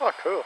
Oh, cool.